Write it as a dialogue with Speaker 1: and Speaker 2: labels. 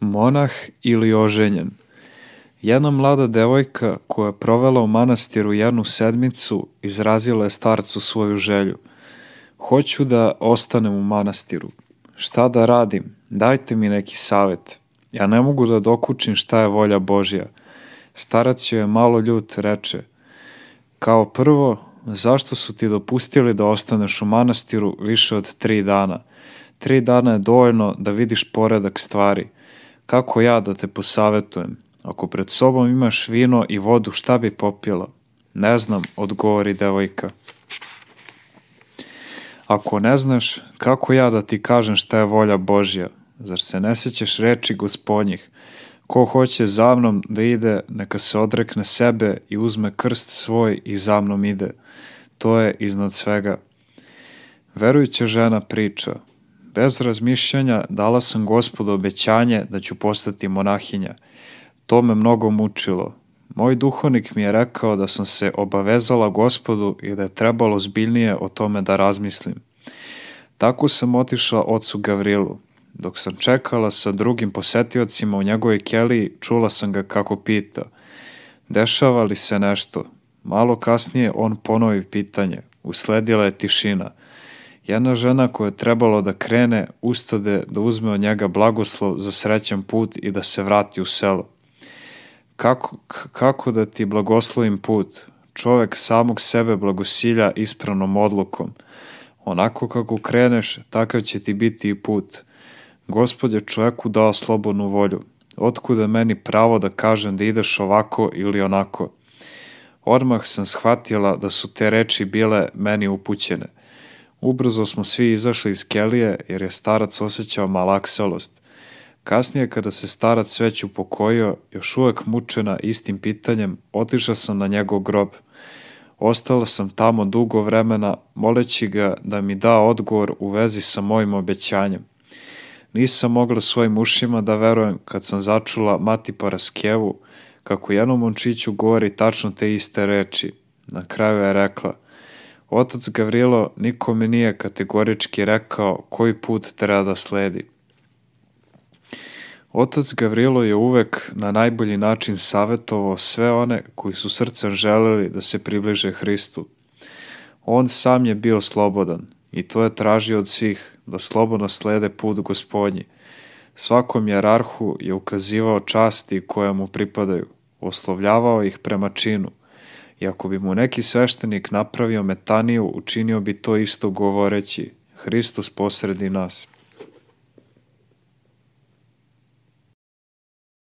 Speaker 1: Monah ili oženjen Jedna mlada devojka koja je provela u manastiru jednu sedmicu izrazila je starcu svoju želju. Hoću da ostanem u manastiru. Šta da radim? Dajte mi neki savet. Ja ne mogu da dokučim šta je volja Božja. Starac joj je malo ljut, reče. Kao prvo, zašto su ti dopustili da ostaneš u manastiru više od tri dana? Tri dana je dovoljno da vidiš poredak stvari. Kako ja da te posavetujem? Ako pred sobom imaš vino i vodu, šta bi popila? Ne znam, odgovori devojka. Ako ne znaš, kako ja da ti kažem šta je volja Božja? Zar se ne sećaš reči gospodnjih? Ko hoće za mnom da ide, neka se odrekne sebe i uzme krst svoj i za mnom ide. To je iznad svega. Verujuća žena priča, bez razmišljanja dala sam gospodu obećanje da ću postati monahinja. To me mnogo mučilo. Moj duhovnik mi je rekao da sam se obavezala gospodu i da je trebalo zbiljnije o tome da razmislim. Tako sam otišla ocu Gavrilu. Dok sam čekala sa drugim posetiocima u njegovoj keliji, čula sam ga kako pita. Dešava li se nešto? Malo kasnije on ponovi pitanje. Usledila je tišina. Jedna žena koja je trebalo da krene, ustade da uzme od njega blagoslov za srećan put i da se vrati u selo. Kako, kako da ti blagoslovim put? Čovek samog sebe blagosilja ispravnom odlukom. Onako kako kreneš, takav će ti biti i put. Gospod je čoveku dao slobodnu volju. Otkuda meni pravo da kažem da ideš ovako ili onako? Odmah sam shvatila da su te reči bile meni upućene. Ubrzo smo svi izašli iz kelije jer je starac osjećao malakselost. Kasnije kada se starac već upokojio, još uvek mučena istim pitanjem, otišla sam na njegov grob. Ostala sam tamo dugo vremena, moleći ga da mi da odgovor u vezi sa mojim obećanjem. Nisam mogla svojim ušima da verujem kad sam začula mati Paraskevu, kako jednom momčiću govori tačno te iste reči. Na kraju je rekla, otac Gavrilo nikome nije kategorički rekao koji put treba da sledi. Otac Gavrilo je uvek na najbolji način savjetovao sve one koji su srcem želeli da se približe Hristu. On sam je bio slobodan i to je tražio od svih da slobodno slede put gospodnji. Svakom jerarhu je ukazivao časti koje mu pripadaju, oslovljavao ih prema činu. I ako bi mu neki sveštenik napravio metaniju, učinio bi to isto govoreći, Hristos posredi nas.